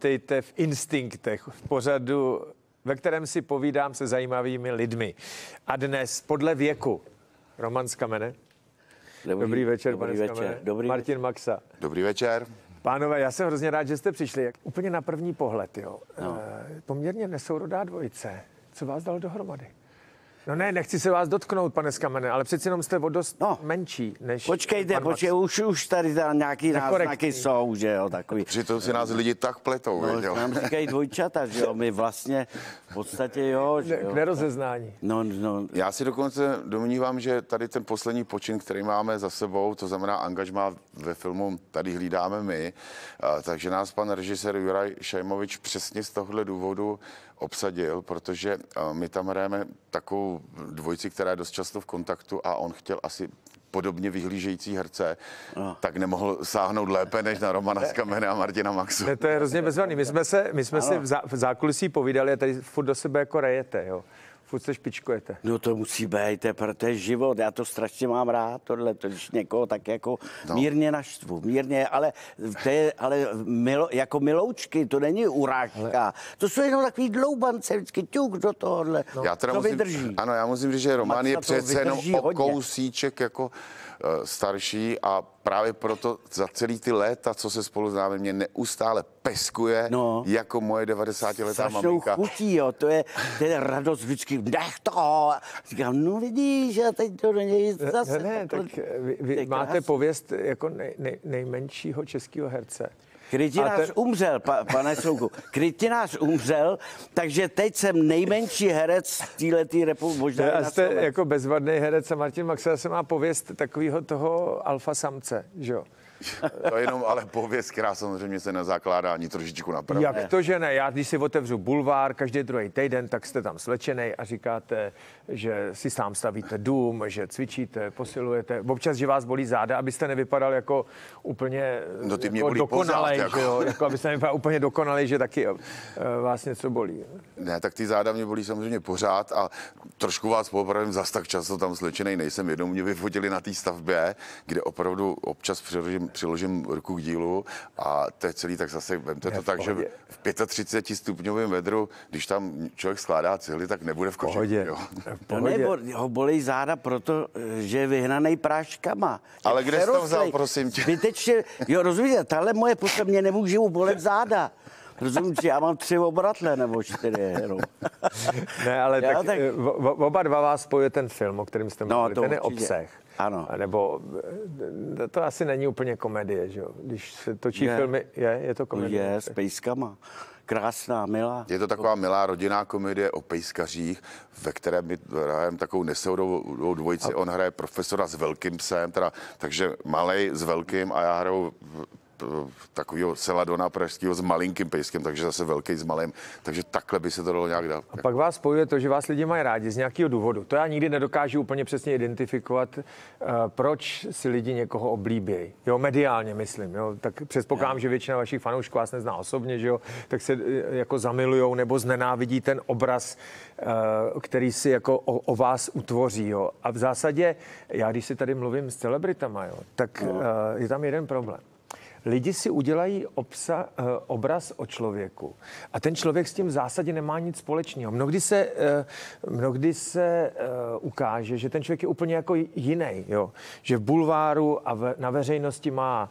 Vítejte v Instinktech, v pořadu, ve kterém si povídám se zajímavými lidmi. A dnes podle věku. Roman z Kamene. Dobrý, dobrý večer, dobrý pane večer, Skamene. dobrý Martin Maxa. Dobrý večer. Pánové, já jsem hrozně rád, že jste přišli. Jak- Úplně na první pohled, jo. No. Poměrně nesourodá dvojice. Co vás dalo dohromady? No ne, nechci se vás dotknout, pane Skamene, ale přeci jenom jste o dost no. Menší než Počkejte, pan Max. počkej, už, už tady tam nějaký Nekorektní. náznaky jsou, že jo, takový. Přitom si nás lidi tak pletou, No, věděl. nám říkají dvojčata, že jo, my vlastně v podstatě jo, že Ne, jo. k nerozeznání. No, no, Já si dokonce domnívám, že tady ten poslední počin, který máme za sebou, to znamená angažma ve filmu Tady hlídáme my, takže nás pan režisér Juraj Šajmovič přesně z tohohle důvodu obsadil, protože a, my tam hrajeme takovou dvojici, která je dost často v kontaktu a on chtěl asi podobně vyhlížející herce, No. tak nemohl sáhnout lépe než na Romana Skamene a Martina Maxu. Ne, to je hrozně bezvadný. My jsme, se, my jsme si v, zá, v zákulisí povídali a tady furt do sebe jako rejete, jo. Furt se špičkujete. no to musí být, to je, pro- to je život, já to strašně mám rád, tohle, to, když někoho tak jako no. mírně naštvu, mírně, ale to je, ale milo, jako miloučky, to není urážka, ale... to jsou jenom takový dloubance, vždycky ťuk do tohohle, no. Já teda to musím, vydrží. Ano, já musím říct, že Roman je přece jenom o hodně. kousíček jako starší a právě proto za celý ty léta, co se spolu známe, mě neustále peskuje No. jako moje 90-letá strašnou maminka. chutí, jo, to je, to je radost vždycky, nech to. Říkám, no vidíš, a teď to není zase. Ne, ne, tak takhle. vy, vy máte pověst jako nej, nej, nejmenšího českého herce. Krytinář ten... umřel, pa, pane Souku. Krytinář umřel, takže teď jsem nejmenší herec této republiky. Možná A na jste Slovensku. jako bezvadný herec a Martin Maxa se má pověst takového toho alfa samce, že jo? To je jenom ale pověst, která samozřejmě se nezakládá ani trošičku na pravdě. Jak to, že ne? Já když si otevřu bulvár každý druhý týden, tak jste tam slečený a říkáte, že si sám stavíte dům, že cvičíte, posilujete. Občas, že vás bolí záda, abyste nevypadal jako úplně No, ty mě jako bolí dokonalej, pořád, jako. že jo? Jako abyste nevypadal úplně dokonalej, že taky eh, vás něco bolí. Ne, tak ty záda mě bolí samozřejmě pořád a trošku vás popravím, zas tak často tam slečenej nejsem. Jednou mě vyfotili na té stavbě, kde opravdu občas přiložím, přiložím ruku k dílu a to je celý, tak zase vemte to v tak, že pohodě. v 35 stupňovém vedru, když tam člověk skládá cihly, tak nebude v koši. Pohodě. Jo. No pohodě. nebo ho bolí záda proto, že je vyhnaný práškama. Ale kde jsi to vzal, prosím tě? Zbytečně, jo, rozumíte, tahle moje posle mě nemůže bolet záda. Rozumíte, já mám tři obratle nebo čtyři jenom. Ne, ale Já tak, tak- eh, oba dva vás spojuje ten film, o kterém jste No, mluvili. to ten je určitě. obsah. Ano. A Nebo eh, to asi není úplně komedie, že jo? Když se točí Je. filmy, je, je to komedie. je s pejskama. Krásná, milá. Je to taková milá rodinná komedie o pejskařích, ve které my hrajeme takovou nesoudovou dvojici. On hraje profesora s velkým psem, teda, takže malej s velkým a já hraju takového Seladona pražského s malinkým pejskem, takže zase velký s malým. Takže takhle by se to dalo nějak dát. A pak vás spojuje to, že vás lidi mají rádi z nějakého důvodu. To já nikdy nedokážu úplně přesně identifikovat, eh, proč si lidi někoho oblíbějí. Jo, mediálně myslím. Jo. Tak předpokládám, že většina vašich fanoušků vás nezná osobně, že jo, tak se eh, jako zamilujou nebo znenávidí ten obraz, eh, který si jako o, o vás utvoří. Jo. A v zásadě, já když si tady mluvím s celebritama, jo, tak No. eh, je tam jeden problém. Lidi si udělají obsa, eh, obraz o člověku a ten člověk s tím v zásadě nemá nic společného. Mnohdy se, eh, mnohdy se eh, ukáže, že ten člověk je úplně jako jiný, jo? že v bulváru a ve, na veřejnosti má,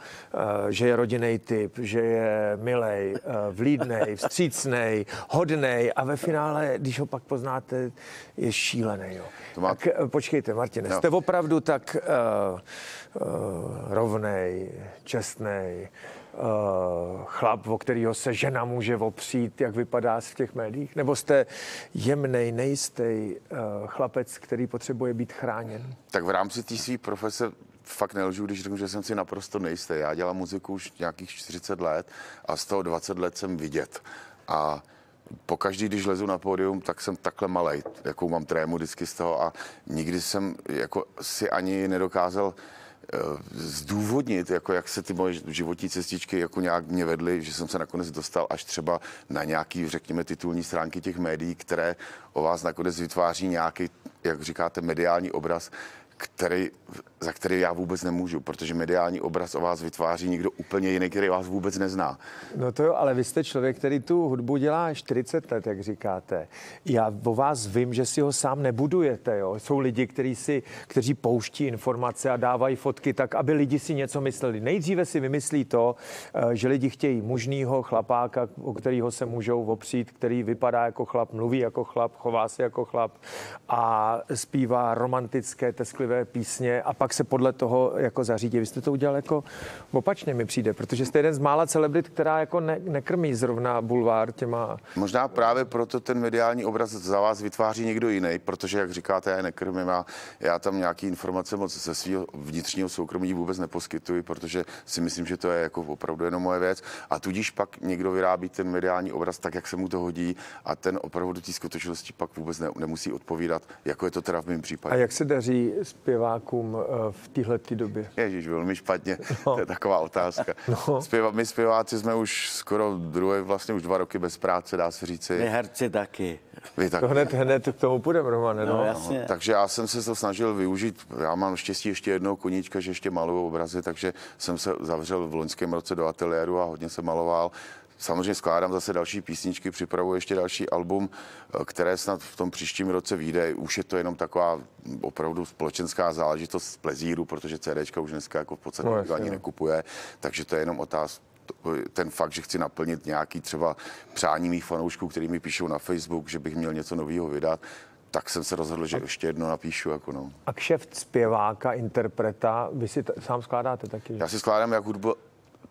že je rodinný typ, že je milej, vlídnej, vstřícnej, hodnej a ve finále, když ho pak poznáte, je šílený. Jo? To má- Tak počkejte, Martine, Jo. jste opravdu tak uh, uh, rovnej, čestnej, uh, chlap, o kterého se žena může opřít, jak vypadá v těch médiích? Nebo jste jemnej, nejistý uh, chlapec, který potřebuje být chráněn? Tak v rámci té své profese fakt nelžu, když řeknu, že jsem si naprosto nejistý. Já dělám muziku už nějakých 40 let a z toho 20 let jsem vidět. A pokaždý, když lezu na pódium, tak jsem takhle malej, jakou mám trému vždycky z toho a nikdy jsem jako si ani nedokázal eh, zdůvodnit, jako jak se ty moje životní cestičky jako nějak mě vedly, že jsem se nakonec dostal až třeba na nějaký, řekněme, titulní stránky těch médií, které o vás nakonec vytváří nějaký, jak říkáte, mediální obraz, který, za který já vůbec nemůžu, protože mediální obraz o vás vytváří někdo úplně jiný, který vás vůbec nezná. No to jo, ale vy jste člověk, který tu hudbu dělá 40 let, jak říkáte. Já o vás vím, že si ho sám nebudujete. Jo? Jsou lidi, kteří, si, kteří pouští informace a dávají fotky tak, aby lidi si něco mysleli. Nejdříve si vymyslí to, eh, že lidi chtějí mužného chlapáka, o kterého se můžou opřít, který vypadá jako chlap, mluví jako chlap, chová se jako chlap a zpívá romantické, tesklivé písně a pak se podle toho jako zařídí. Vy jste to udělal jako opačně mi přijde, protože jste jeden z mála celebrit, která jako ne, nekrmí zrovna bulvár těma... Možná právě proto ten mediální obraz za vás vytváří někdo jiný, protože, jak říkáte, já je nekrmím a já tam nějaký informace moc ze svého vnitřního soukromí vůbec neposkytuji, protože si myslím, že to je jako opravdu jenom moje věc. A tudíž pak někdo vyrábí ten mediální obraz tak, jak se mu to hodí a ten opravdu do té skutečnosti pak vůbec ne, nemusí odpovídat, jako je to teda v mém případě. A jak se daří zpěvákům eh, v téhle době? Ježíš, velmi špatně. No. To je taková otázka. No. Zpěva, my zpěváci jsme už skoro druhé, vlastně už dva roky bez práce, dá se říci. My herci taky. Vy tak. To hned, hned k tomu půjdeme, Romane. No, no, jasně. No, takže já jsem se to snažil využít. Já mám štěstí ještě jednou koníčka, že ještě maluju obrazy, takže jsem se zavřel v loňském roce do ateliéru a hodně se maloval. Samozřejmě skládám zase další písničky, připravuji ještě další album, které snad v tom příštím roce vyjde. Už je to jenom taková opravdu společenská záležitost z plezíru, protože CDčka už dneska jako v podstatě no, ani nekupuje, takže to je jenom otázka ten fakt, že chci naplnit nějaký třeba přání mých fanoušků, který mi píšou na Facebook, že bych měl něco nového vydat, tak jsem se rozhodl, že ještě jedno napíšu. Jako no. A kšeft zpěváka, interpreta, vy si t- sám skládáte taky? Že? Já si skládám jak hudbu,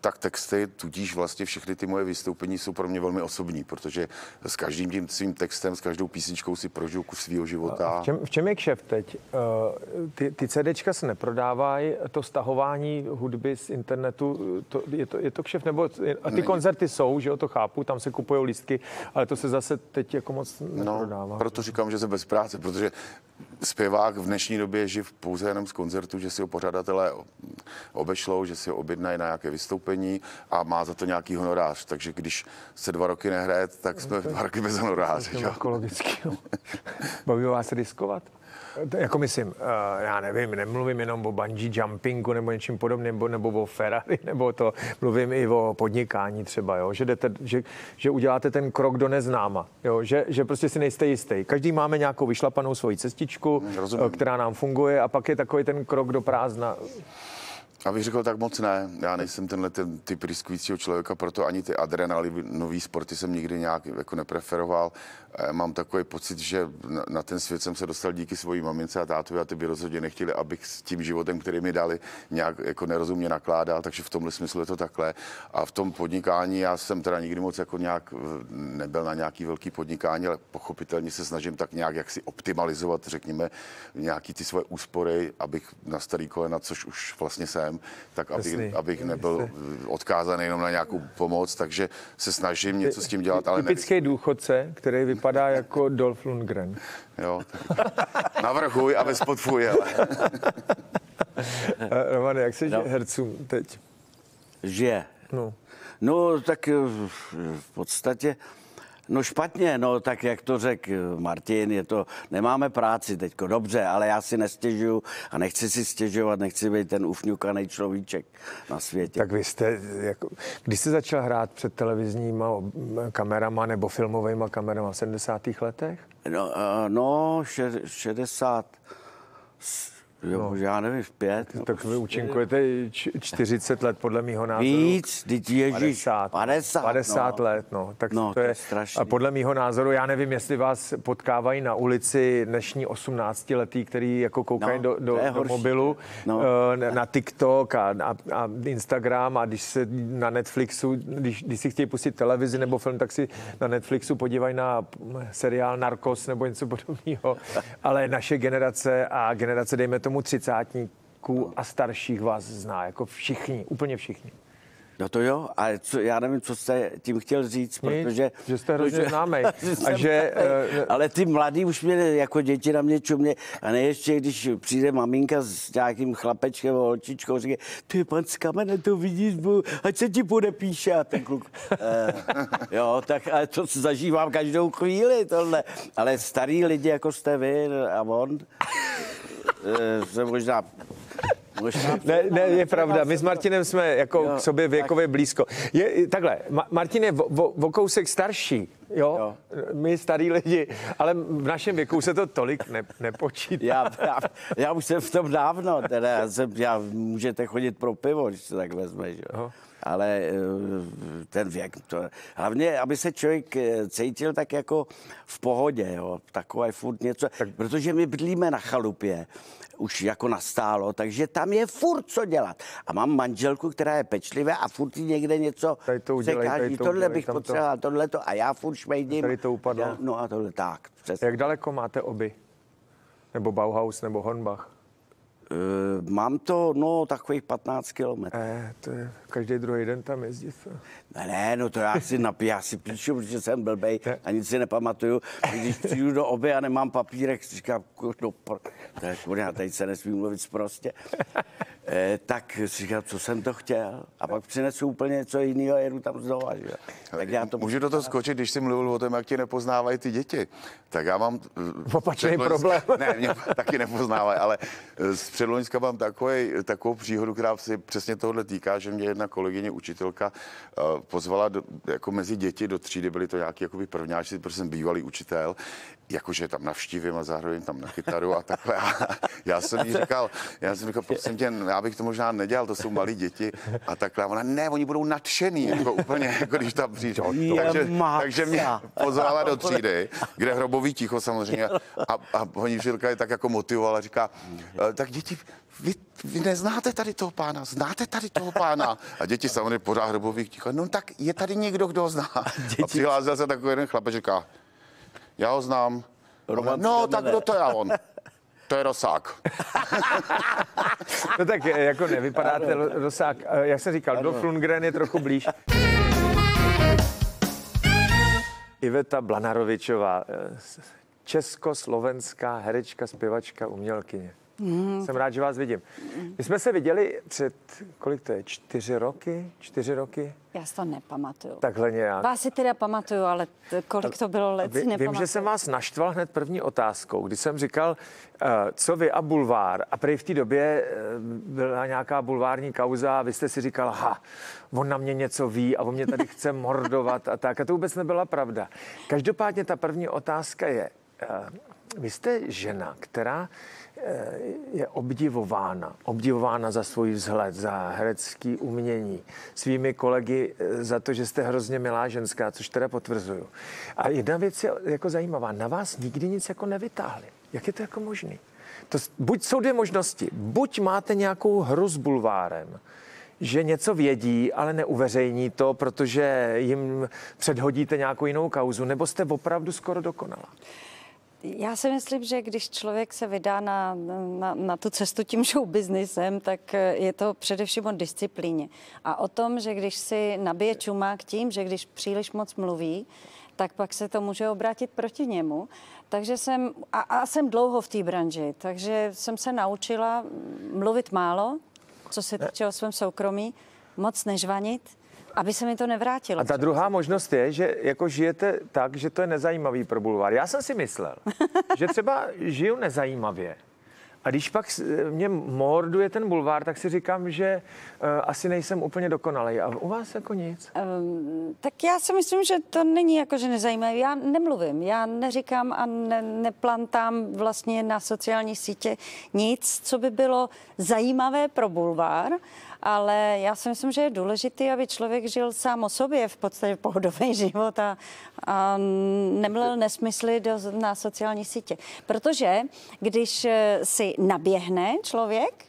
tak texty, tudíž vlastně všechny ty moje vystoupení jsou pro mě velmi osobní, protože s každým tím svým textem, s každou písničkou si prožiju kus svého života. V čem, v čem je kšeft teď? Uh, ty, ty CDčka se neprodávají, to stahování hudby z internetu, to, je, to, je to kšeft? Nebo, a ty Není. koncerty jsou, že jo, to chápu, tam se kupují lístky, ale to se zase teď jako moc no, neprodává. No, proto říkám, že jsem bez práce, protože zpěvák v dnešní době je živ pouze jenom z koncertu, že si ho pořadatelé obešlou, že si ho objednají na nějaké vystoupení a má za to nějaký honorář. Takže když se dva roky nehraje, tak jsme dva roky bez honoráře. To jako logicky. Baví vás riskovat? Jako myslím, eh, já nevím, nemluvím jenom o bungee jumpingu nebo něčím podobným, nebo, nebo o Ferrari, nebo to, mluvím i o podnikání třeba, jo, že, jdete, že, že uděláte ten krok do neznáma, jo, že, že prostě si nejste jistý. Každý máme nějakou vyšlapanou svoji cestičku, Rozumím. která nám funguje a pak je takový ten krok do prázdna. Abych řekl, tak moc ne. Já nejsem tenhle ten typ riskujícího člověka, proto ani ty adrenalinové sporty jsem nikdy nějak jako nepreferoval. Mám takový pocit, že na ten svět jsem se dostal díky svojí mamince a tátovi a ty by rozhodně nechtěli, abych s tím životem, který mi dali, nějak jako nerozumně nakládal, takže v tomhle smyslu je to takhle. A v tom podnikání já jsem teda nikdy moc jako nějak nebyl na nějaký velký podnikání, ale pochopitelně se snažím tak nějak jak si optimalizovat, řekněme, nějaký ty svoje úspory, abych na starý kolena, což už vlastně jsem, problém, tak abych, Jasný. abych nebyl odkázaný jenom na nějakou pomoc, takže se snažím něco s tím dělat. Ale Typický nevím. důchodce, který vypadá jako Dolph Lundgren. Jo, navrhuj a bez podfuj, ale. Romane, jak se no. hercům teď? Žije. No. No, tak v podstatě No špatně, no tak jak to řekl Martin, je to, nemáme práci teďko, dobře, ale já si nestěžuju a nechci si stěžovat, nechci být ten ufňukaný človíček na světě. Tak vy jste, jako, když jste začal hrát před televizníma kamerama nebo filmovými kamerama v 70. letech? No, no 60, Jo, no. já nevím, pět. Tak vy účinkujete 40 let podle mýho názoru. Víc, teď ježíš, 50. 50, 50 no. let, no. Tak no, to, je, strašný. A podle mýho názoru, já nevím, jestli vás potkávají na ulici dnešní 18 letý, který jako koukají no, do, do, do mobilu, no. Eh, na TikTok a, a, a Instagram a když se na Netflixu, když, když si chtějí pustit televizi nebo film, tak si na Netflixu podívají na seriál Narcos nebo něco podobného. Ale naše generace a generace, dejme to tomu třicátníků a starších vás zná, jako všichni, úplně všichni. No to jo, ale co, já nevím, co jste tím chtěl říct, Nic, protože... Že jste hrozně známý. a že, uh, ale ty mladí už mě jako děti na mě čumě. A ne ještě, když přijde maminka s nějakým chlapečkem nebo holčičkou, říká, ty pan z kamene to vidíš, bu, ať se ti podepíše. A ten kluk, uh, jo, tak ale to zažívám každou chvíli, tohle. Ale starý lidi, jako jste vy a on, se možná Možná ne, ne, je pravda. My s Martinem jsme jako jo, k sobě věkově tak. blízko. Je, takhle, Ma- Martin je o kousek starší, jo? jo? My starý lidi, ale v našem věku se to tolik ne, nepočítá. Já, já, já už jsem v tom dávno, teda já, jsem, já můžete chodit pro pivo, když to tak vezmeš, jo? Ale eh, ten věk, to, hlavně, aby se člověk eh, cítil tak jako v pohodě, jo, takové furt něco, tak. protože my bydlíme na chalupě, už jako nastálo, takže tam je furt co dělat. A mám manželku, která je pečlivá a furt jí někde něco tady to udělej, se káží, to tohle udělej, bych potřeboval, to. tohle to a já furt šmejdím. Tady to upadlo. No a tohle tak. Přesně. Jak daleko máte oby? Nebo Bauhaus, nebo Hornbach? Uh, mám to, no, takových 15 kilometrů. Eh, to je každý druhý den tam jezdit. Ne, ne, no to já si, napí, já si píšu, protože jsem blbej a nic si nepamatuju. Když přijdu do oby a nemám papírek, říkám, no, to je kurňa, teď se nesmím mluvit prostě. Eh, tak si říkám, co jsem to chtěl. A pak přinesu úplně něco jiného a jedu tam znova. Že? Tak já to Můžu do toho skočit, když jsi mluvil o tom, jak tě nepoznávají ty děti. Tak já mám... Opačný problém. Ne, mě taky nepoznávají, ale z předloňska mám takový, takovou příhodu, která si přesně tohle týká, že mě jedna kolegyně, učitelka, pozvala do, jako mezi děti do třídy, byly to nějaký jakoby prvňáči, protože jsem bývalý učitel, jakože tam navštívím a zahraju tam na kytaru a takhle. A já jsem jí říkal, já jsem říkal, prosím tě, já bych to možná nedělal, to jsou malí děti a takhle. A ona, ne, oni budou nadšený, jako úplně, jako když tam přijde. Takže, takže mě pozvala do třídy, kde hrobový ticho samozřejmě a, a paní učitelka je tak jako motivovala, říká, e, tak děti, vy, vy neznáte tady toho pána, znáte tady toho pána. A děti samozřejmě pořád hrobových ticho, no tak je tady někdo, kdo ho zná. A přihlásil se takový jeden chlapec, říká, já ho znám. Roman no, tak kdo to je on? To je Rosák. no tak eh, jako nevypadáte Rosák. Eh, jak jsem říkal, do Flungren je trochu blíž. Iveta Blanarovičová, eh, československá herečka, zpěvačka, umělkyně. Mm. Jsem rád, že vás vidím. My jsme se viděli před, kolik to je, čtyři roky? Čtyři roky? Já si to nepamatuju. Takhle nějak. Vás si teda pamatuju, ale kolik to bylo let, si Vím, že jsem vás naštval hned první otázkou, když jsem říkal, uh, co vy a bulvár. A prej v té době uh, byla nějaká bulvární kauza a vy jste si říkal, ha, on na mě něco ví a on mě tady chce mordovat a tak. A to vůbec nebyla pravda. Každopádně ta první otázka je, uh, vy jste žena, která Eh, je obdivována. Obdivována za svůj vzhled, za herecký umění. Svými kolegy eh, za to, že jste hrozně milá ženská, což teda potvrzuju. A jedna věc je jako zajímavá. Na vás nikdy nic jako nevytáhli. Jak je to jako možný? To, buď jsou dvě možnosti. Buď máte nějakou hru s bulvárem, že něco vědí, ale neuveřejní to, protože jim předhodíte nějakou jinou kauzu, nebo jste opravdu skoro dokonala. Já si myslím, že když člověk se vydá na, na, na tu cestu tím show businessem, tak eh, je to především o disciplíně. A o tom, že když si nabije čumák tím, že když příliš moc mluví, tak pak se to může obrátit proti němu. Takže jsem, a, a jsem dlouho v té branži, takže jsem se naučila mluvit málo, co se týče o svém soukromí, moc nežvanit, aby se mi to nevrátilo. A ta druhá možnost je, že jako žijete tak, že to je nezajímavý pro bulvár. Já jsem si myslel, že třeba žiju nezajímavě. A když pak mě morduje ten bulvár, tak si říkám, že uh, asi nejsem úplně dokonalý. A u vás jako nic? Um, tak já si myslím, že to není jako, že nezajímavé. Já nemluvím, já neříkám a ne, neplantám vlastně na sociální sítě nic, co by bylo zajímavé pro bulvár ale já si myslím, že je důležité, aby člověk žil sám o sobě, v podstatě pohodový život a, a nemlel nesmysly do, na sociální sítě. Protože když si naběhne člověk,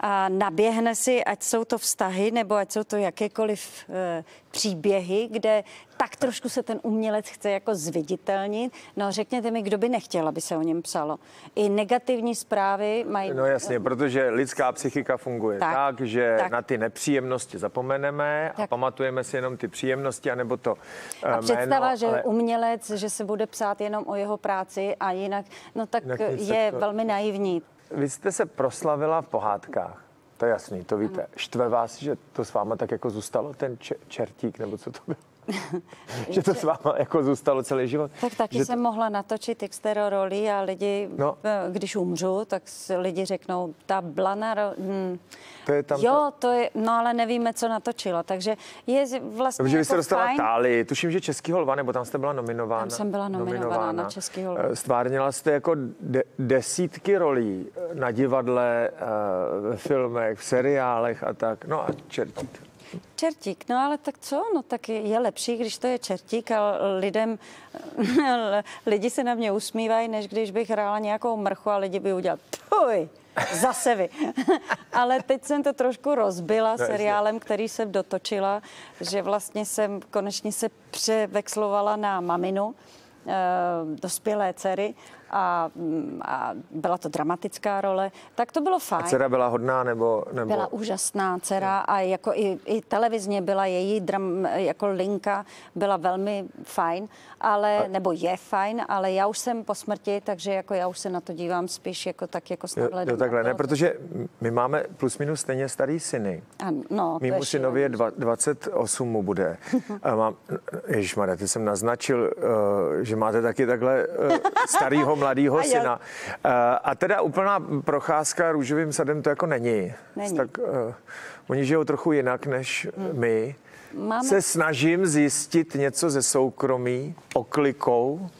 a naběhne si, ať jsou to vztahy, nebo ať jsou to jakékoliv e, příběhy, kde tak trošku se ten umělec chce jako zviditelnit. No řekněte mi, kdo by nechtěl, aby se o něm psalo. I negativní zprávy mají... No jasně, protože lidská psychika funguje tak, tak že tak. na ty nepříjemnosti zapomeneme tak. a pamatujeme si jenom ty příjemnosti, anebo to A jméno, představa, že ale... umělec, že se bude psát jenom o jeho práci a jinak, no tak je to... velmi naivní. Vy jste se proslavila v pohádkách. To je jasný, to víte. Ano. Štve vás, že to s váma tak jako zůstalo, ten čertík, nebo co to bylo? že to s váma jako zůstalo celý život. Tak taky že jsem mohla natočit extero roli a lidi, No. no. když umřu, tak lidi řeknou, ta Blana, ro- hm, To je tam jo, to je, no ale nevíme, co natočila, takže je vlastně vy jako jste dostala fajn. Táli, tuším, že Českýho lva, nebo tam jste byla nominována. Tam jsem byla nominovaná na Českýho lva. Eh, Stvárnila jste jako de- desítky rolí eh, na divadle, eh, ve filmech, v seriálech a tak. No a čertík. Čertík, no ale tak co? No tak je- lepší, když to je čertík a lidem, lidi se na mě usmívají, než když bych hrála nějakou mrchu a lidi by udělali, tuj, zase vy. ale teď jsem to trošku rozbila jasně. seriálem, který jsem dotočila, že vlastně jsem konečně se převexlovala na maminu, eh, dospělé dcery a, mm, a byla to dramatická role, tak to bylo fajn. Dcera byla hodná, nebo... nebo... Byla úžasná dcera a jako i, i televizně byla její dram, jako linka, byla velmi fajn, ale, nebo je fajn, ale já už jsem po smrti, takže jako já už se na to dívám spíš jako tak jako s Jo, nadhledem. jo, takhle, na ne, to. protože my máme plus minus stejně starý syny. A, no, Mýmu synovi je šílený. dva, 28 mu bude. A mám, ježišmarja, ty jsem naznačil, uh, že máte taky takhle uh, starýho, mladýho A já- syna. Uh, a teda úplná procházka růžovým sadem to jako není. Není. Tak uh, oni žijou trochu jinak než my. Máme- Se snažím zjistit něco ze soukromí oklikou.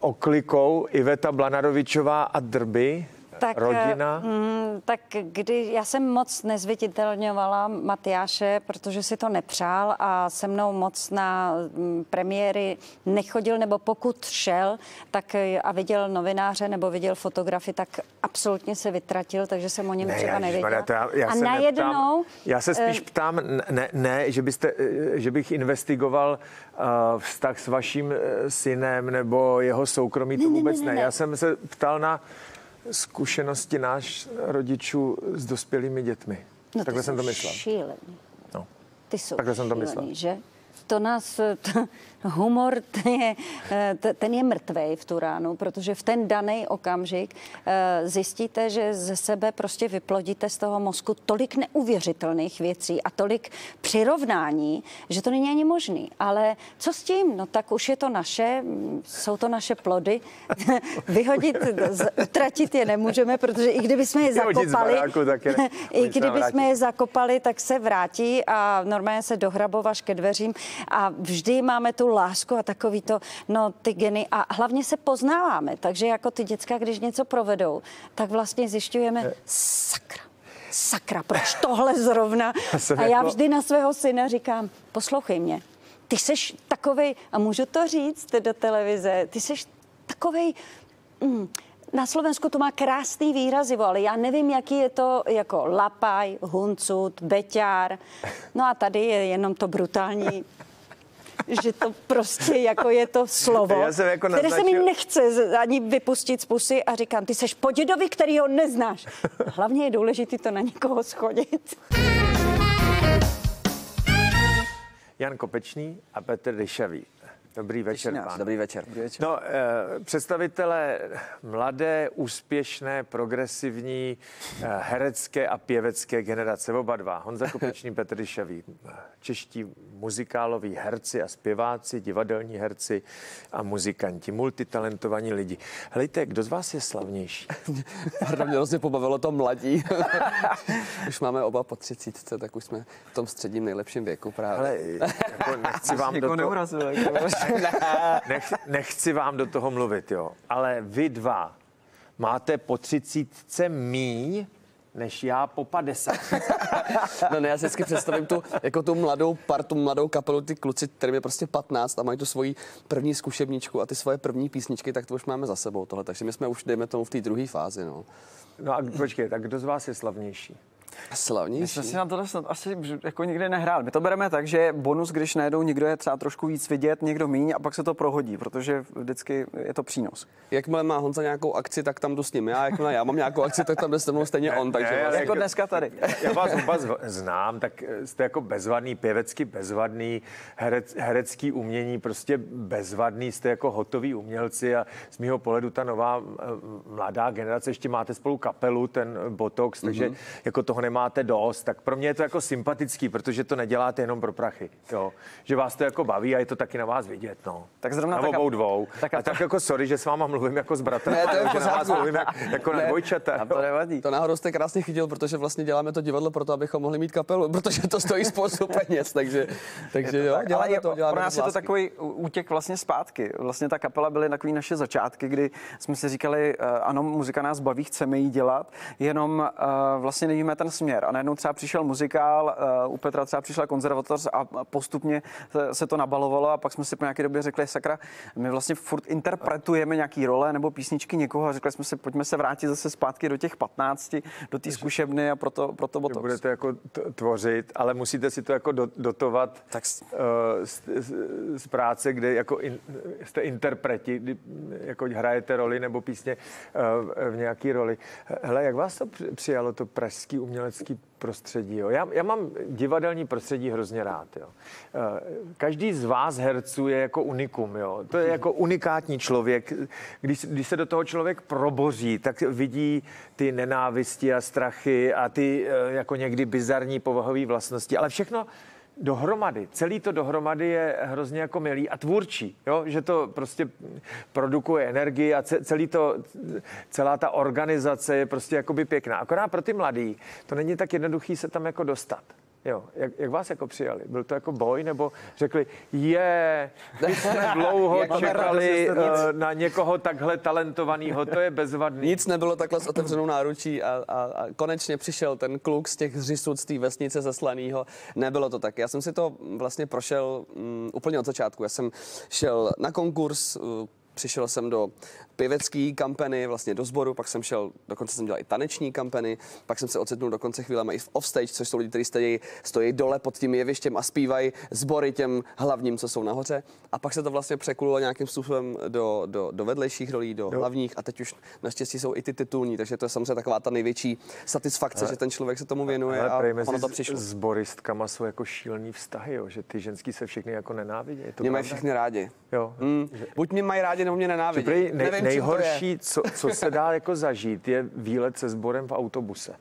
Oklikou Iveta Blanarovičová a Drby. Tak, rodina. Mm, tak kdy já jsem moc nezviditelňovala Matyáše, protože si to nepřál a se mnou moc na mm, premiéry nechodil, nebo pokud šel, tak eh, a viděl novináře nebo viděl fotografy, tak absolutně se vytratil, takže jsem o něm Ne, třeba já, nevěděla. To já, já a se najednou... Neptám, já se spíš eh, ptám, ne, ne že, byste, eh, že bych investigoval uh, vztah s vaším eh, synem nebo jeho soukromí, to Ne, ne, ne, vůbec ne, ne. ne. Já jsem se ptal na zkušenosti náš rodičů s dospělými dětmi. No, Takhle jsem to myslel. Šílený. No. Ty jsou Takhle jsem to šílený, myslel. že? To nás, t, humor, ten je, eh, ten je mrtvej v tu ránu, protože v ten daný okamžik eh, zjistíte, že ze sebe prostě vyplodíte z toho mozku tolik neuvěřitelných věcí a tolik přirovnání, že to není ani možný. Ale co s tím? No tak už je to naše, jsou to naše plody. Vyhodit, utratit je nemůžeme, protože i kdyby jsme je zakopali, baráku taky ne. i kdyby jsme je zakopali, tak se vrátí a normálně se dohrabou až ke dveřím a vždy máme tu lásku a takový to, no ty geny a hlavně se poznáváme, takže jako ty děcka, když něco provedou, tak vlastně zjišťujeme, sakra, sakra, proč tohle zrovna? A já jako- vždy na svého syna říkám, poslouchej mě, ty seš takovej, a můžu to říct do televize, ty seš takovej, mm, na Slovensku to má krásný výrazivo, ale já nevím, jaký je to jako lapaj, huncut, beťár. No a tady je jenom to brutální, že to prostě jako je to slovo, Já jsem jako které se mi naznačil- nechce ani vypustit z pusy a říkám, ty seš podědovi, který ho neznáš. Hlavně je důležité to na někoho schodit. Jan Kopečný a Petr Ryšavý. Dobrý večer, pán. Dobrý večer. Dobrý večer. No, eh, představitelé mladé, úspěšné, progresivní eh, herecké a pěvecké generace, oba dva, Honza Kopečný, Petr Ryšavý, čeští muzikáloví herci a zpěváci, divadelní herci a muzikanti, multitalentovaní lidi. Helejte, kdo z vás je slavnější? Pardon, mě hrozně pobavilo to mladí. už máme oba po třicítce, tak už jsme v tom středním nejlepším věku právě. Ale jako nechci vám do toho... neurazil, jako. Nech, nechci vám do toho mluvit, jo. Ale vy dva máte po třicítce míň, než já po 50. No ne, já si vždycky představím tu, jako tu mladou partu, mladou kapelu, ty kluci, kterým je prostě 15 a mají tu svoji první zkušebničku a ty svoje první písničky, tak to už máme za sebou tohle. Takže my jsme už, dejme tomu, v té druhé fázi, no. No a počkej, tak kdo z vás je slavnější? My Slavnější. jsme si na tohle snad asi jako nikdy nehráli. My to bereme tak, že bonus, když najednou někdo je třeba trošku víc vidět, někdo míň a pak se to prohodí, protože vždycky je to přínos. Jakmile má Honza nějakou akci, tak tam jdu s ním já, jakmile já mám nějakou akci, tak tam jde se mnou stejně on, takže ne, vlastně... Jako dneska tady. Já vás oba znám, tak eh, jste jako bezvadný, pěvecky bezvadný, herec, herecký umění prostě bezvadný, jste jako hotoví umělci a z mého pohledu ta nová eh, mladá generace, ještě máte spolu kapelu, ten Botox, takže Mhm. jako toho nemáte dost, tak pro mě je to jako sympatický, protože to neděláte jenom pro prachy, jo. Že vás to jako baví a je to taky na vás vidět, no. Tak zrovna na tak a- obou dvou. tak a- a tak jako sorry, že s váma mluvím jako s bratrem, Ne, to je že na vás mluvím jak, jako na Ne, dvojčata. A to nevadí. To náhodou jste krásně chytil, protože vlastně děláme to divadlo proto, abychom mohli mít kapelu, protože to stojí spoustu peněz, takže, takže jo, Tak, děláme ale to, děláme pro nás to je to takový útěk vlastně zpátky. Vlastně ta kapela byly takový naše začátky, kdy jsme si říkali, eh, ano, muzika nás baví, chceme ji dělat, jenom eh, vlastně nevíme ten směr. A najednou třeba přišel muzikál, eh, u Petra třeba přišla konzervatoř a postupně se- to nabalovalo a pak jsme si po nějaké době řekli, sakra, my vlastně furt interpretujeme nějaký role nebo písničky někoho a řekli jsme si, pojďme se vrátit zase zpátky do těch 15, do té zkušebny a proto, proto Botox. budete jako tvořit, ale musíte si to jako do, dotovat Tak uh, z, z, z, práce, kde jako in, jste interpreti, kdy jako hrajete roli nebo písně uh, v nějaký roli. Hele, jak vás to při- přijalo, to pražský umělecký prostředí? Jo? Já, já mám divadelní prostředí hrozně rád. Jo? Uh, každý z vás herců je jako unikum. Jo? To je jako unikátní člověk. Když, když se do toho člověk proboří, tak vidí ty nenávisti a strachy a ty eh, jako někdy bizarní povahové vlastnosti, ale všechno dohromady, celý to dohromady je hrozně jako milý a tvůrčí, jo? že to prostě produkuje energii a ce- celý to, celá ta organizace je prostě jakoby pěkná. Akorát pro ty mladý to není tak jednoduchý se tam jako dostat. Jo, jak, jak vás jako přijali? Byl to jako boj, nebo řekli, je, my jsme dlouho Jak máme čekali eh, na někoho takhle talentovaného, to je bezvadný. Nic nebylo takhle s otevřenou náručí a, a, a konečně přišel ten kluk z těch hřisud, z té vesnice zaslanýho. Nebylo to tak. Já jsem si to vlastně prošel um, úplně od začátku. Já jsem šel na konkurs, uh, přišel jsem do pěvecké kampany, vlastně do sboru, pak jsem šel, dokonce jsem dělal i taneční kampany, pak jsem se ocitnul dokonce chvílema i v offstage, což jsou lidi, kteří stojí, stojí dole pod tím jevištěm a zpívají sbory těm hlavním, co jsou nahoře. A pak se to vlastně překulilo nějakým způsobem do, do, do vedlejších rolí, do hlavních a teď už naštěstí jsou i ty titulní, takže to je samozřejmě taková ta největší satisfakce, že ten člověk se tomu věnuje Ale a prej mezi ono to přišlo. s boristkama jsou jako šílený vztahy, jo, že ty ženský se všechny jako nenávidí. Mě mají všichni rádi. Jo. Mm, buď mě mají rádi, nebo mě nenávidí. prej nej, Nevím, nejhorší, co, co se dá jako zažít, je výlet se sborem v autobuse.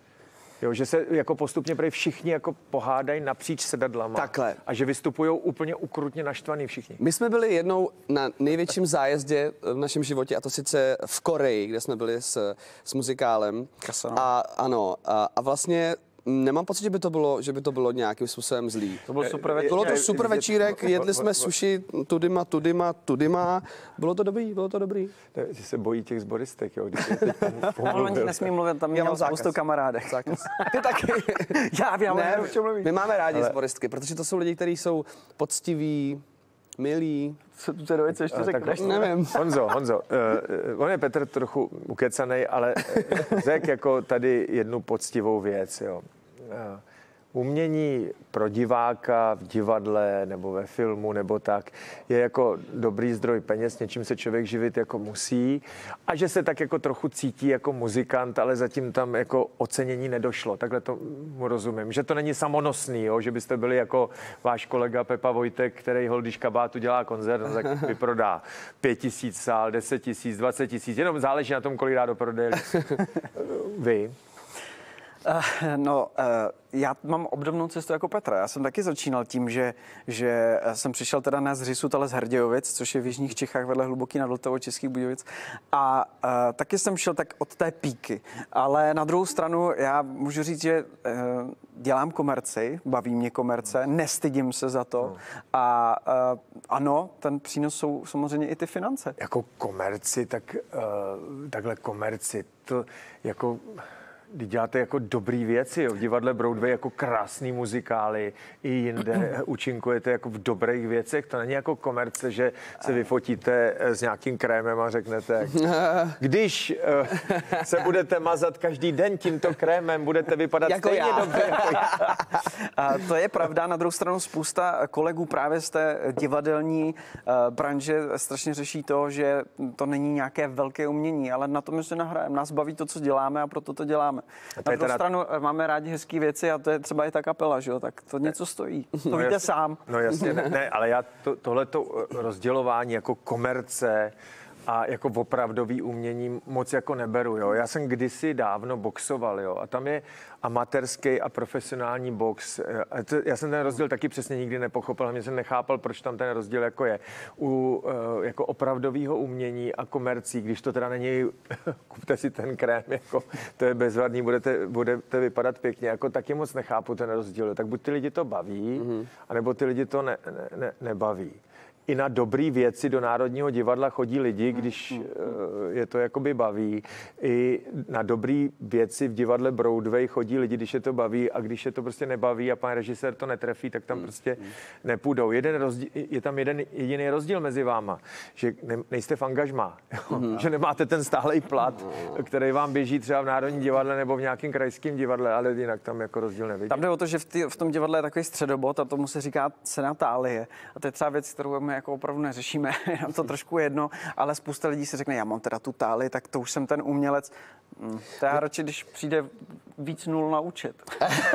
Jo, že se jako postupně prej všichni jako pohádají napříč sedadlama. Takhle. A že vystupují úplně ukrutně naštvaný všichni. My jsme byli jednou na největším zájezdě v našem životě, a to sice v Koreji, kde jsme byli s, s muzikálem. Kasano. A ano, a, a vlastně nemám pocit, že by to bylo, že by to bylo nějakým způsobem zlý. To byl super večer. Bylo to super večírek, je- jedli jsme sushi, tudima, tudima, tudima. Bylo to dobrý, bylo to dobrý. Že se bojí těch zboristek, jo, když On o nich pomluvil. nesmí mluvit, tam Já měl spoustu kamarádek. Zákaz. Ty taky. Já vím, ale ne, my máme rádi zboristky, protože to jsou lidi, kteří jsou poctiví, milí. Co tu do věci ještě tak řekneš? Nevím. Honzo, Honzo, uh, on je Petr trochu ukecanej, ale řek jako tady jednu poctivou věc, jo. Uh, umění pro diváka v divadle nebo ve filmu nebo tak je jako dobrý zdroj peněz, něčím se člověk živit jako musí a že se tak jako trochu cítí jako muzikant, ale zatím tam jako ocenění nedošlo. Takhle to mu rozumím. Že to není samonosný, jo? že byste byli jako váš kolega Pepa Vojtek, který hol, když kabátu dělá koncert, no, tak vyprodá pět tisíc sál, deset tisíc, dvacet tisíc, jenom záleží na tom, kolik dá do prodeje. Vy? Eh, No, eh, já mám obdobnou cestu jako Petra. Já jsem taky začínal tím, že, že eh, jsem přišel teda na zřisut, ale z Hrdějovic, což je v Jižních Čechách vedle Hluboký nad Vltavou Českých Budějovic. A uh, taky jsem šel tak od té píky. Ale na druhou stranu já můžu říct, že dělám komerci, baví mě komerce, nestydím se za to. A uh, ano, ten přínos jsou samozřejmě i ty finance. jako komerci, tak uh, takhle komerci, to jako když děláte jako dobrý věci, jo. v divadle Broadway jako krásný muzikály, i jinde účinkujete jako v dobrých věcech, to není jako komerce, že se vyfotíte eh, s nějakým krémem a řeknete, když uh, se budete mazat každý den tímto krémem, budete vypadat Jako stejně já. dobře jako já. A to je pravda. Na druhou stranu spousta kolegů právě z té divadelní eh, branže strašně řeší to, že to není nějaké velké umění, ale na tom, že se nahrajeme. Nás baví to, co děláme a proto to děláme. To Na druhou teda- stranu eh, máme rádi hezké věci a to je třeba i ta kapela, že jo? tak to něco stojí. To víte jasně. sám. No jasně, ne, ne ale já to, tohleto rozdělování jako komerce a jako opravdový umění moc jako neberu. Jo. Já jsem kdysi dávno boxoval jo, a tam je amatérský a profesionální box. A to, já jsem ten rozdíl taky přesně nikdy nepochopil, mě jsem nechápal, proč tam ten rozdíl jako je. U uh, jako opravdového umění a komercí, když to teda není, kupte si ten krém, jako, to je bezvadný, budete, budete vypadat pěkně, jako taky moc nechápu ten rozdíl. Tak buď ty lidi to baví, mm-hmm. anebo ty lidi to ne, ne, ne, nebaví i na dobré věci do Národního divadla chodí lidi, když uh, je to jakoby baví. I na dobré věci v divadle Broadway chodí lidi, když je to baví a když je to prostě nebaví a pan režisér to netrefí, tak tam prostě nepůjdou. Jeden rozdíl, je tam jeden jediný rozdíl mezi váma, že ne, nejste v angažmá, mm. že nemáte ten stálej plat, který vám běží třeba v Národním divadle nebo v nějakém krajském divadle, ale jinak tam jako rozdíl nevidím. Tam jde o to, že v, tý, v tom divadle je takový středobod a tomu se říká senatálie. A to je třeba věc, kterou my jako opravdu neřešíme, jenom to trošku jedno, ale spousta lidí si řekne, já mám teda tu táli, tak to už jsem ten umělec. Hmm, to já radši, když přijde víc nul naučit.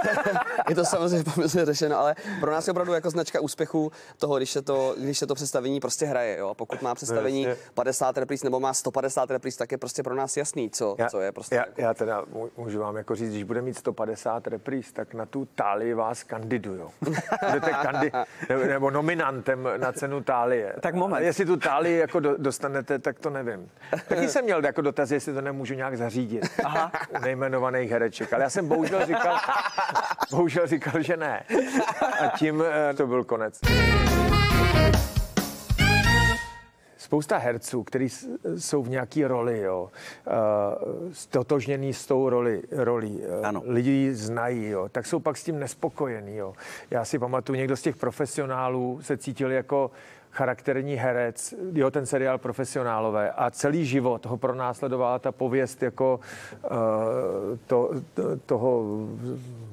je to samozřejmě pomyslně řešeno, ale pro nás je opravdu jako značka úspěchu toho, když se to, když se to představení prostě hraje. Jo? Pokud má představení 50 repríz nebo má 150 repríz, tak je prostě pro nás jasný, co, já, co je prostě. Já, jako... já teda můžu vám jako říct, když bude mít 150 repríz, tak na tu táli vás kandiduju. Budete kandi, nebo, nebo nominantem na cenu tálie. Tak moment. A jestli tu táli jako do, dostanete, tak to nevím. Taky jsem měl jako dotaz, jestli to nemůžu nějak zařídit. Aha. Nejmenovaných hereček. Ale já jsem bohužel říkal, bohužel říkal, že ne. A tím eh, to byl konec. Spousta herců, kteří jsou v nějaké roli, jo, uh, stotožněný s tou roli, rolí, uh, ano. lidi znají, jo, tak jsou pak s tím nespokojení. Jo. Já si pamatuju, někdo z těch profesionálů se cítil jako charakterní herec, jo, ten seriál Profesionálové a celý život ho pronásledovala ta pověst jako uh, to, to, toho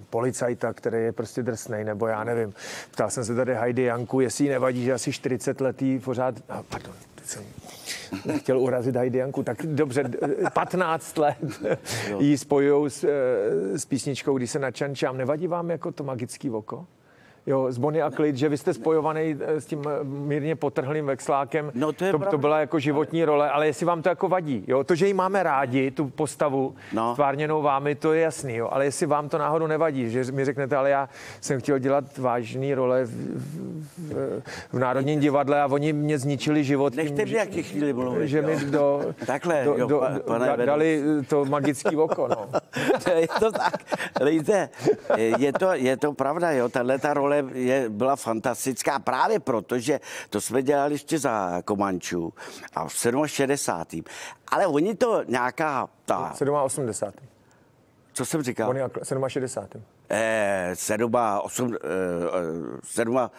policajta, který je prostě drsnej, nebo já nevím. Ptal jsem se tady Heidi Janku, jestli jí nevadí, že asi 40 letý pořád, ah, pardon, jsem nechtěl urazit Heidi Janku, tak dobře, 15 let jí spojují s, eh, s písničkou, když se načančám. Nevadí vám jako to magický oko? Jo, z Bonnie a Clyde, že vy jste spojovaný eh, s tím eh, mírně potrhlým vexlákem. No to, je to, to byla jako životní role, ale jestli vám to jako vadí, jo, to, že ji máme rádi, tu postavu no. stvárněnou vámi, to je jasný, jo, ale jestli vám to náhodou nevadí, že mi řeknete, ale já jsem chtěl dělat vážný role v, v, v Národním divadle a oni mě zničili život. Nechte mě jaký chvíli mluvit, Že mi do, Takhle, do, jo, do, pane da, dali to magický oko, no. je to tak, je to, je to pravda, jo, tahle ta role role je, byla fantastická právě proto, že to jsme dělali ještě za Komančů a v 67. Ale oni to nějaká ta... 87. Co jsem říkal? Oni 67. Eh, 7, 8, eh, 7,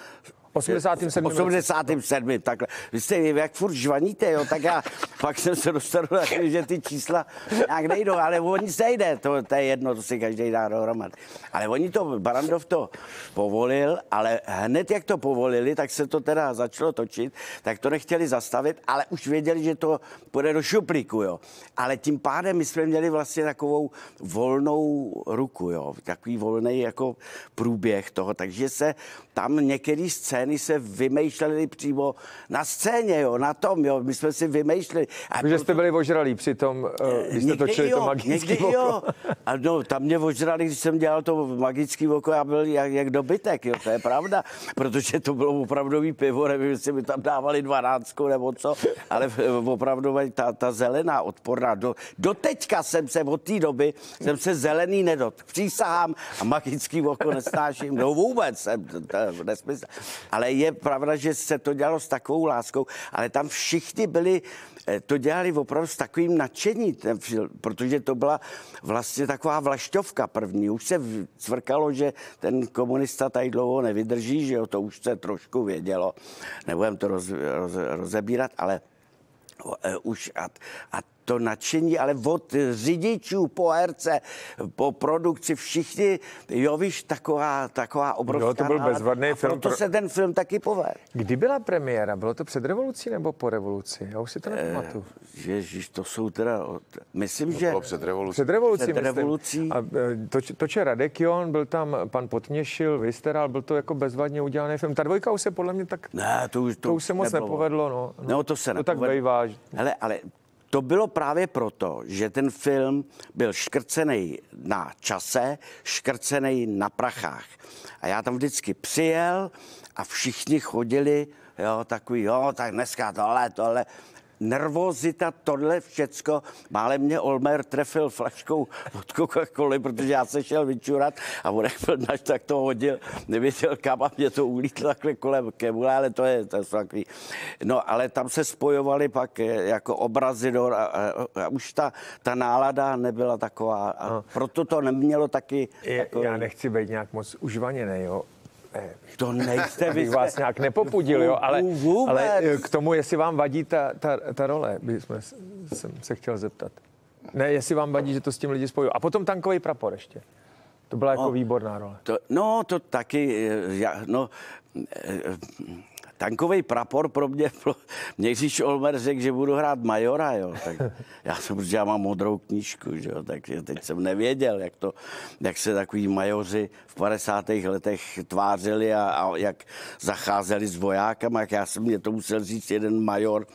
87. 87. Takhle. Vy jste jak furt žvaníte, jo, tak já pak jsem se dostal že ty čísla nějak nejdou, ale oni se jde, to, to je jedno, to si každý dá dohromady. Ale oni to, Barandov to povolil, ale hned jak to povolili, tak se to teda začalo točit, tak to nechtěli zastavit, ale už věděli, že to půjde do šuplíku, jo. Ale tím pádem my jsme měli vlastně takovou volnou ruku, jo, takový volný jako průběh toho, takže se tam některé scény se vymýšlely přímo na scéně, jo, na tom, jo, my jsme si vymýšleli. A Takže jste byli ožralí při tom, uh, když jste točili jo, to magické oko. Jo. A no, tam mě ožrali, když jsem dělal to magické oko, já byl jak, jak dobytek, jo, to je pravda, protože to bylo opravdový pivo, nevím, jestli mi tam dávali dvanáctku nebo co, ale opravdu ta, ta zelená odporná, do, do teďka jsem se od té doby, jsem se zelený nedot, přísahám a magický oko nesnáším, no vůbec, jsem, to, nesmysl. Ale je pravda, že se to dělalo s takovou láskou, ale tam všichni byli, eh, to dělali opravdu s takovým nadšením, ten film, protože to byla vlastně taková vlašťovka první. Už se cvrkalo, že ten komunista tady dlouho nevydrží, že jo, to už se trošku vědělo. Nebudem to roz, roz, rozebírat, ale uh, už a, a to nadšení, ale od řidičů po herce, po produkci, všichni, jo, víš, taková, taková obrovská Jo, to byl bezvadný A film Proto pro- se ten film taky povedl. Kdy byla premiéra? Bylo to před revolucí nebo po revoluci? Já už si to Eh, nepamatuju. Ježíš, to jsou teda, myslím, že... Bylo před revolucí. Před revolucí, Před myslím. revolucí. A e, toč, toče Radekion, byl tam pan Potměšil, Vysteral, byl to jako bezvadně udělaný film. Ta dvojka už se podle mě tak... Ne, to už, To už se moc nebylo. nepovedlo, no. No, to se To tak nepovedlo. bývá. Hele, ale to bylo právě proto, že ten film byl škrcený na čase, škrcený na prachách. A já tam vždycky přijel a všichni chodili, jo, takový, jo, tak dneska tohle, tohle. Nervozita, tohle všecko. Málem mě Olmer trefil flaškou od Coca-Coly, protože já se šel vyčurat a on jak byl naš, tak to hodil, nevěděl kam a mě to ulítlo takhle kolem kebule, ale to je, to je takový. No, ale tam se spojovaly pak eh, jako obrazy do, a, a, a už ta, ta nálada nebyla taková. A proto to nemělo taky... Je, takový- já nechci být nějak moc užvaněný, jo. Eh, To nejste vy. Abych vás nějak nepopudil, jo, ale, Vůbec. ale eh, k tomu, jestli vám vadí ta, ta, ta role, by jsme, s- jsem se chtěl zeptat. Ne, jestli vám vadí, že to s tím lidi spojují. A potom tankový prapor ještě. To byla jako No. výborná role. To, no, to taky, eh, já, no, tankový prapor pro mě, bylo, mě když Olmer řekl, že budu hrát majora, jo, tak já jsem, protože já mám modrou knížku, že jo, tak teď jsem nevěděl, jak, to, jak se takový majoři v 50. letech tvářili a, a jak zacházeli s vojákama, jak já jsem mě to musel říct jeden major,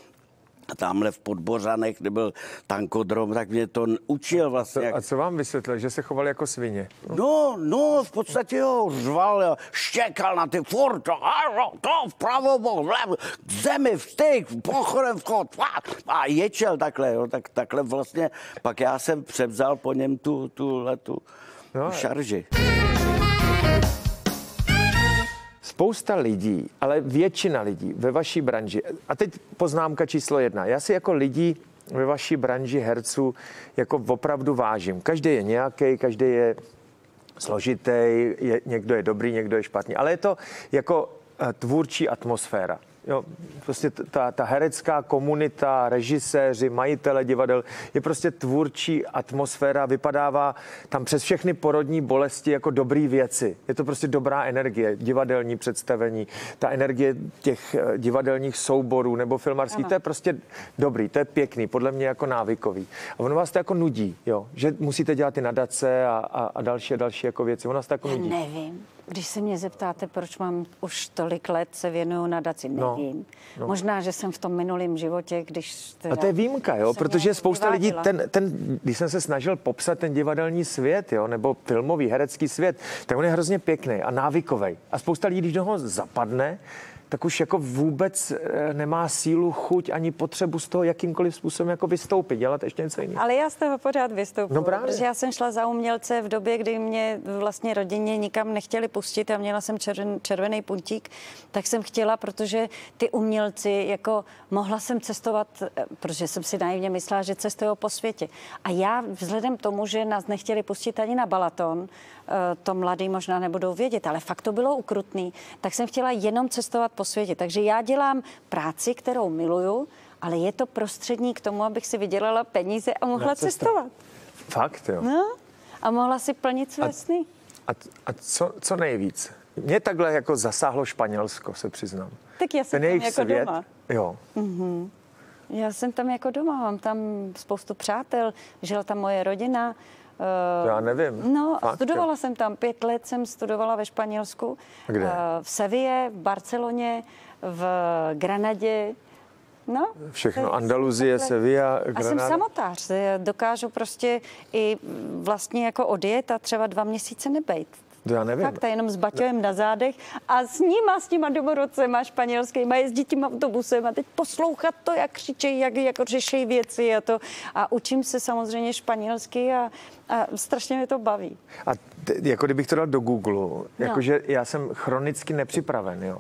tamhle v Podbořanech, kde byl tankodrom, tak mě to učil vlastně. jak- A co vám vysvětlil, že se chovali jako svině? No, no, v podstatě jo, řval, štěkal na ty furt, to, vpravo, vlevo, k zemi, vstyk, pochodem vchod, a, a ječel takhle, jo, tak, takhle vlastně, pak já jsem převzal po něm tu, tu letu, No, šarži. Spousta lidí, ale většina lidí ve vaší branži, a teď poznámka číslo jedna. Já si jako lidí ve vaší branži herců jako opravdu vážím. Každý je nějaký, každý je složitý, je, někdo je dobrý, někdo je špatný, ale je to jako eh, tvůrčí atmosféra. Jo, prostě ta, ta herecká komunita, režiséři, majitele divadel je prostě tvůrčí atmosféra, vypadává tam přes všechny porodní bolesti jako dobrý věci. Je to prostě dobrá energie, divadelní představení, ta energie těch eh, divadelních souborů nebo filmarských, to je prostě dobrý, to je pěkný, podle mě jako návykový. A ono vás to jako nudí, jo, že musíte dělat ty nadace a, a, a další a další jako věci. Ono vás to jako nudí. nevím. Když se mě zeptáte, proč mám už tolik let se věnuju nadaci, No, nevím. No. Možná, že jsem v tom minulém životě, když... Teda A to je výjimka, jo, protože spousta lidí, ten, ten, když jsem se snažil popsat ten divadelní svět, jo, nebo filmový, herecký svět, tak on je hrozně pěkný a návykový. A spousta lidí, když do ho zapadne, tak už jako vůbec eh, nemá sílu, chuť ani potřebu z toho jakýmkoliv způsobem jako vystoupit, dělat ještě něco jiného. Ale já z toho pořád vystupuji, No právě. protože já jsem šla za umělce v době, kdy mě vlastně rodině nikam nechtěli pustit a měla jsem červen, červený puntík, tak jsem chtěla, protože ty umělci, jako mohla jsem cestovat, eh, protože jsem si naivně myslela, že cestují po světě. A já vzhledem k tomu, že nás nechtěli pustit ani na Balaton, to mladý možná nebudou vědět, ale fakt to bylo ukrutný, tak jsem chtěla jenom cestovat po světě. Takže já dělám práci, kterou miluju, ale je to prostřední k tomu, abych si vydělala peníze a mohla cestovat. Fakt, jo. No, a mohla si plnit své sny. A, a co, co nejvíc? Mě takhle jako zasáhlo Španělsko, se přiznám. Tak já jsem Ten tam jako svět, doma. jo. Já jsem tam jako doma, mám tam spoustu přátel, žila tam moje rodina. To já nevím. No, Fakt, studovala jsem tam, pět let jsem studovala ve Španělsku. Kde? Eh, V Seville, v Barceloně, v Granadě. No, Všechno, je- Andaluzie, takhle. Sevilla, A jsem Granada. samotář, já dokážu prostě i vlastně jako odjet a třeba dva měsíce nebejt. To já nevím. Fakt, a jenom s baťojem na zádech a s nima, s těma domorodcema španělskýma, jezdit tím autobusem a teď poslouchat to, jak křičejí, jak, jak řešejí věci a to. A učím se samozřejmě španělsky a, a strašně mě to baví. A jako kdybych to dal do Google, jakože já jsem chronicky nepřipraven, jo.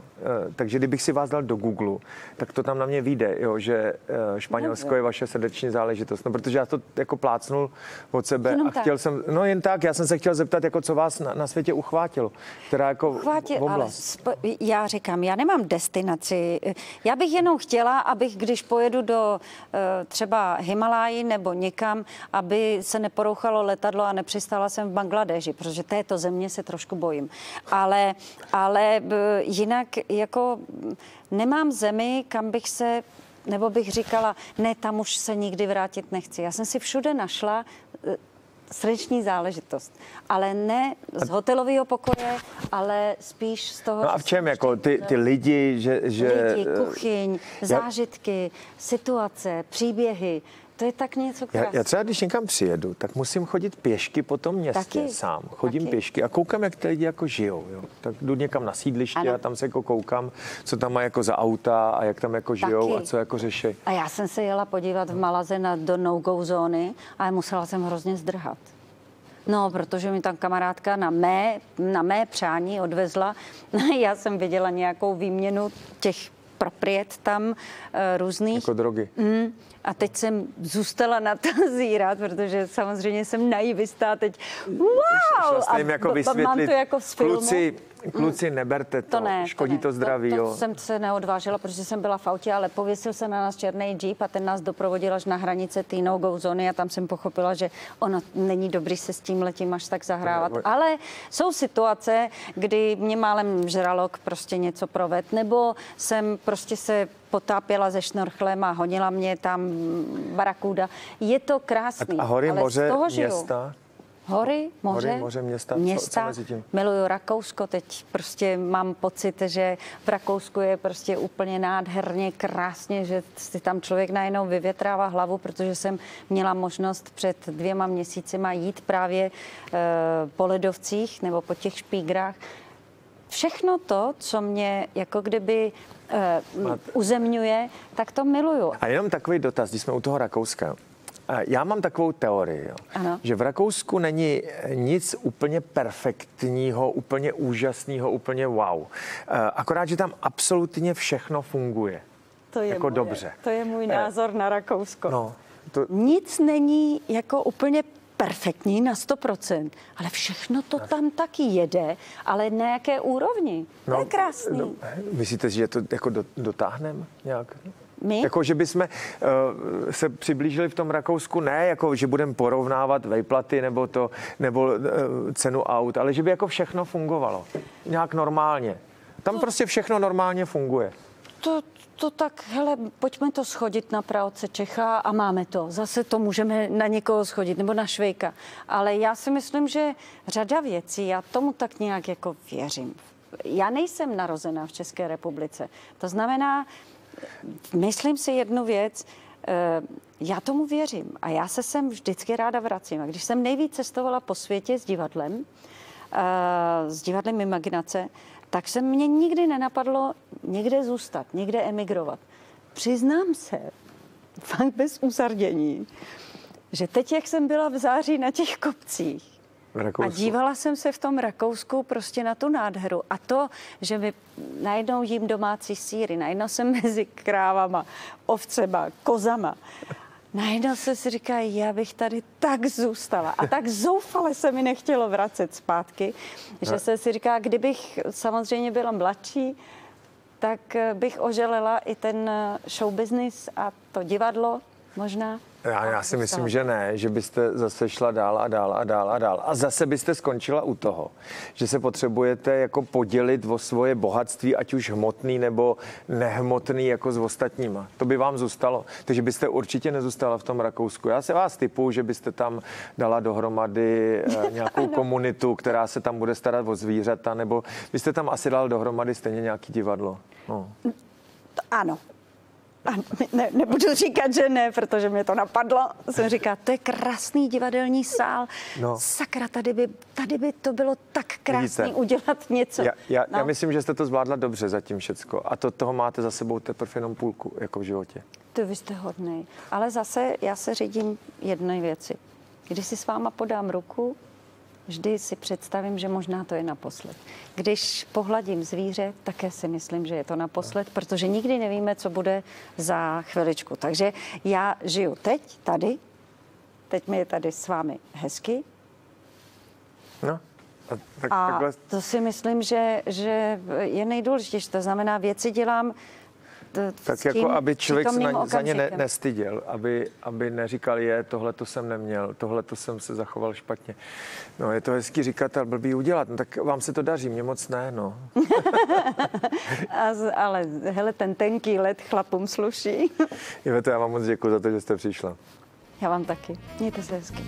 E, takže kdybych si vás dal do Google, tak to tam na mě vyjde, jo, že e, Španělsko je vaše srdeční záležitost. No, protože já to jako plácnul od sebe Jenom a tak. chtěl jsem, no jen tak, já jsem se chtěl zeptat, jako co vás na, na světě tě uchvátilo? Která jako Chvátě, ale oblast? sp- já říkám, já nemám destinaci. Já bych jenom chtěla, abych, když pojedu do eh, třeba Himalají nebo někam, aby se neporouchalo letadlo a nepřistála jsem v Bangladeži, protože této země se trošku bojím. Ale, ale b- jinak jako mm, nemám zemi, kam bych se nebo bych říkala, ne, tam už se nikdy vrátit nechci. Já jsem si všude našla eh, srdeční záležitost, ale ne z hotelového pokoje, ale spíš z toho... No a v čem jako ty, ty lidi, že... že Lidi, eh, kuchyň, zážitky, situace, příběhy. To je tak něco Já, krásného. já třeba, když někam přijedu, tak musím chodit pěšky po tom městě Taky, sám. Chodím taky. pěšky a koukám, jak ty lidi jako žijou. Jo. Tak jdu někam na sídliště Ano. a tam se jako koukám, co tam má jako za auta a jak tam jako žijou Taky. a co jako řeší. A já jsem se jela podívat v Malaze na, do no-go zóny a musela jsem hrozně zdrhat. No, protože mi tam kamarádka na mé, na mé přání odvezla. Já jsem viděla nějakou výměnu těch propriet tam e, různých. Jako drogy. Mm, a teď jsem zůstala na to zírat, protože samozřejmě jsem naivista a teď wow! Jste jim a jako vysvětlit, mám to jako z filmu. kluci, kluci, neberte to, To ne. škodí to, ne. zdraví. To, jo. to jsem se neodvážila, protože jsem byla v autě, ale pověsil se na nás černý jeep a ten nás doprovodil až na hranice té no-go zóny a tam jsem pochopila, že ono není dobrý se s tím letím až tak zahrávat. Ne, Ale jsou situace, kdy mě málem žralok prostě něco proved, nebo jsem prostě se potápěla se šnorchlem a honila mě tam barakuda. Je to krásný. A hory, ale z moře, toho žiju. města? Hory, moře, Hory, moře, města, co- co města. mezi tím? Miluju Rakousko, teď prostě mám pocit, že v Rakousku je prostě úplně nádherně, krásně, že si tam člověk najednou vyvětrává hlavu, protože jsem měla možnost před dvěma měsícima jít právě e, po ledovcích nebo po těch špígrách. Všechno to, co mě jako kdyby e, uzemňuje, tak to miluju. A jenom takový dotaz, když jsme u toho Rakouska. A Já mám takovou teorii, jo, Ano. že v Rakousku není nic úplně perfektního, úplně úžasného, úplně wow. Eh, Akorát, že tam absolutně všechno funguje. To je Jako moje, dobře. To je můj názor na Rakousko. No, to, Nic není jako úplně perfektní na 100%, ale všechno to tam taky jede, ale na jaké úrovni. No, to je krásný. No, myslíte, že to jako do, dotáhneme nějak? My? Jako, že bychom uh, se přiblížili v tom Rakousku, ne jako, že budeme porovnávat vejplaty nebo, to, nebo uh, cenu aut, ale že by jako všechno fungovalo. Nějak normálně. Tam prostě všechno normálně funguje. To, to tak, hele, pojďme to schodit na pravce Čecha a máme to. Zase to můžeme na někoho schodit, nebo na Švejka. Ale já si myslím, že řada věcí, já tomu tak nějak jako věřím. Já nejsem narozená v České republice. To znamená, myslím si jednu věc, eh, já tomu věřím a já se sem vždycky ráda vracím. A když jsem nejvíc cestovala po světě s divadlem, eh, s divadlem Imaginace, tak se mě nikdy nenapadlo někde zůstat, někde emigrovat. Přiznám se, fakt bez usardění, že teď, jak jsem byla v září na těch kopcích, a dívala jsem se v tom Rakousku prostě na tu nádheru. A to, že mi najednou jím domácí síry, najednou jsem mezi krávama, ovcema, kozama. Najednou se si říká, já bych tady tak zůstala. A tak zoufale se mi nechtělo vracet zpátky, že se si říká, kdybych samozřejmě byla mladší, tak eh, bych oželela i ten eh, show business a to divadlo možná. Já, já si myslím, že ne, že byste zase šla dál a dál a dál a dál. A zase byste skončila u toho, že se potřebujete jako podělit o svoje bohatství, ať už hmotný nebo nehmotný, jako s ostatníma. To by vám zůstalo. Takže byste určitě nezůstala v tom Rakousku. Já se vás typu, že byste tam dala dohromady eh, nějakou komunitu, která se tam bude starat o zvířata, nebo byste tam asi dal dohromady stejně nějaký divadlo. No. Ano. A ne, nebudu říkat, že ne, protože mě to napadlo. Jsem říká, to je krásný divadelní sál. No. Sakra, tady by, tady by to bylo tak krásný Vidíte. udělat něco. Já, já, no. já myslím, že jste to zvládla dobře zatím všecko. A to toho máte za sebou teprve jenom půlku, jako v životě. Ty vy jste hodný. Ale zase já se řídím jedné věci. Když si s váma podám ruku, vždy si představím, že možná to je naposled. Když pohladím zvíře, také si myslím, že je to naposled, protože nikdy nevíme, co bude za chviličku. Takže já žiju teď, tady, teď mi je tady s vámi hezky, No. A, tak, A takhle, to si myslím, že, že je nejdůležitější. To znamená, věci dělám tak s tím jako aby člověk se na, za ně ne, nestyděl, aby, aby neříkal, je, tohle to jsem neměl, tohle to jsem se zachoval špatně. No, je to hezký říkat, ale blbý udělat. No, tak vám se to daří, mě moc ne, no. A, ale hele, ten tenký led chlapům sluší. Iveto, já vám moc děkuji za to, že jste přišla. Já vám taky. Mějte se hezky.